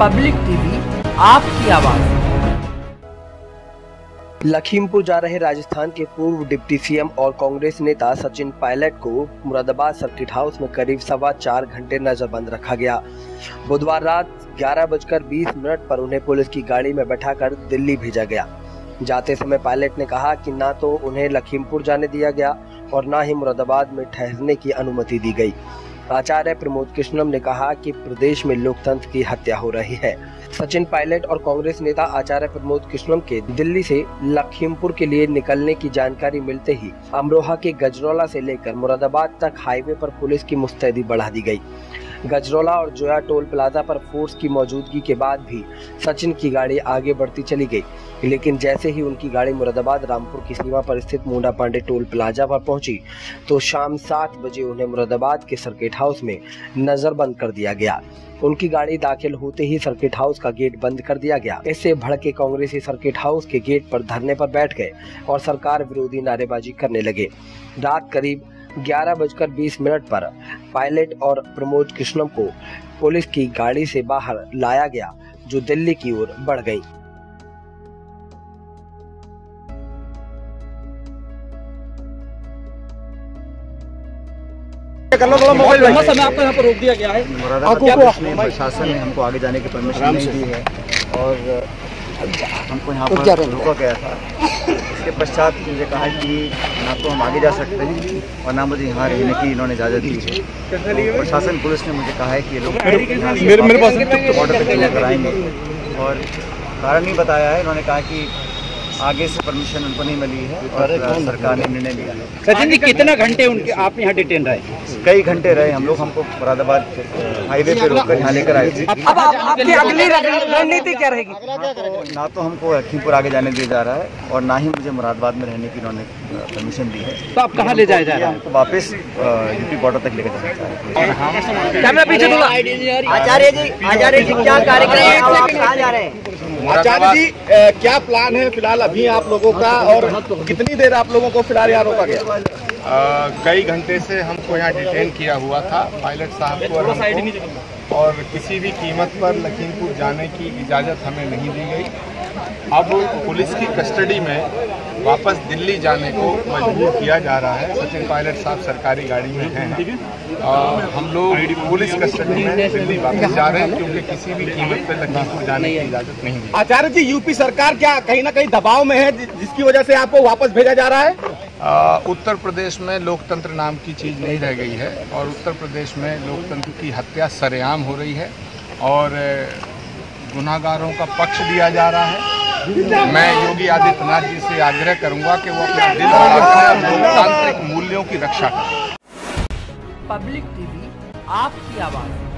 Public TV, आपकी आवाज़। लखीमपुर जा रहे राजस्थान के पूर्व डिप्टी सीएम और कांग्रेस नेता सचिन पायलट को मुरादाबाद सर्किट हाउस में करीब सवा चार घंटे नजरबंद रखा गया। बुधवार रात ग्यारह बजकर बीस मिनट पर उन्हें पुलिस की गाड़ी में बैठाकर दिल्ली भेजा गया। जाते समय पायलट ने कहा कि ना तो उन्हें लखीमपुर जाने दिया गया और ना ही मुरादाबाद में ठहरने की अनुमति दी गई। आचार्य प्रमोद कृष्णम ने कहा कि प्रदेश में लोकतंत्र की हत्या हो रही है। सचिन पायलट और कांग्रेस नेता आचार्य प्रमोद कृष्णम के दिल्ली से लखीमपुर के लिए निकलने की जानकारी मिलते ही अमरोहा के गजरौला से लेकर मुरादाबाद तक हाईवे पर पुलिस की मुस्तैदी बढ़ा दी गई। गजरौला और जोया टोल प्लाजा पर फोर्स की मौजूदगी के बाद भी सचिन की गाड़ी आगे बढ़ती चली गई। लेकिन जैसे ही उनकी गाड़ी मुरादाबाद रामपुर की सीमा पर स्थित मुंडा पांडे टोल प्लाजा पर पहुँची तो शाम सात बजे उन्हें मुरादाबाद के सर्किट हाउस में नजरबंद कर दिया गया। उनकी गाड़ी दाखिल होते ही सर्किट हाउस का गेट बंद कर दिया गया। इससे भड़के कांग्रेसी सर्किट हाउस के गेट पर धरने पर बैठ गए और सरकार विरोधी नारेबाजी करने लगे। रात करीब ग्यारह बजकर बीस मिनट पर पायलट और प्रमोद कृष्णम को पुलिस की गाड़ी से बाहर लाया गया, जो दिल्ली की ओर बढ़ गई। लंबा समय आपको यहाँ पर रोक दिया गया है। मुरादाबाद प्रशासन ने हमको आगे जाने की परमिशन नहीं दी है। और हमको यहाँ पर रोका गया था। इसके पश्चात मुझे कहा कि ना तो हम आगे जा सकते हैं और ना मुझे यहाँ रहने की इन्होंने इजाज़त दी है। तो प्रशासन पुलिस ने मुझे कहा है कि ये लोग मेरे- मेरे पास- बॉर्डर तक लेकर आएँगे। और कारण नहीं बताया है। इन्होंने कहा कि आगे से परमिशन उनको नहीं मिली है और सरकार ने निर्णय लिया है। सचिन जी कितना घंटे उनके आप यहाँ डिटेन रहे? कई घंटे रहे हम लोग हमको मुरादाबाद हाईवे पे रोककर यहाँ लेकर आए थे। अब आपकी अगली रणनीति क्या रहेगी? ना तो हमको लखीमपुर आगे जाने दिया जा रहा है और ना ही मुझे मुरादाबाद में रहने की उन्होंने परमिशन दी है। तो आप कहाँ ले जाए जा रहा है? हमको वापस यूपी बॉर्डर तक लेकर जाना चाह रहे कैमरा आचार्य जी आचार्य जी क्या कार्यक्रम है? कहाँ जा रहे हैं? आचार्य जी क्या प्लान है फ़िलहाल अभी आप लोगों का? और कितनी देर आप लोगों को फ़िलहाल यहाँ रोका गया? कई घंटे से हमको यहाँ डिटेन किया हुआ था पायलट साहब को और हमको। और किसी भी कीमत पर लखीमपुर जाने की इजाज़त हमें नहीं दी गई। अब पुलिस की कस्टडी में वापस दिल्ली जाने को मजबूर किया जा रहा है। सचिन पायलट साहब सरकारी गाड़ी में हैं। हम लोग पुलिस कस्टडी में दिल्ली वापस जा रहे हैं क्योंकि किसी भी कीमत पर लखीमपुर जाने की इजाज़त नहीं दी आचार्य जी यूपी सरकार क्या कहीं ना कहीं दबाव में है जिसकी वजह से आपको वापस भेजा जा रहा है? आ, उत्तर प्रदेश में लोकतंत्र नाम की चीज़ नहीं रह गई है और उत्तर प्रदेश में लोकतंत्र की हत्या सरेआम हो रही है और गुनाहगारों का पक्ष दिया जा रहा है। मैं योगी आदित्यनाथ जी से आग्रह करूँगा कि वो अपना दिल बढ़ाकर लोकतांत्रिक मूल्यों की रक्षा करें। पब्लिक टीवी आपकी आवाज़।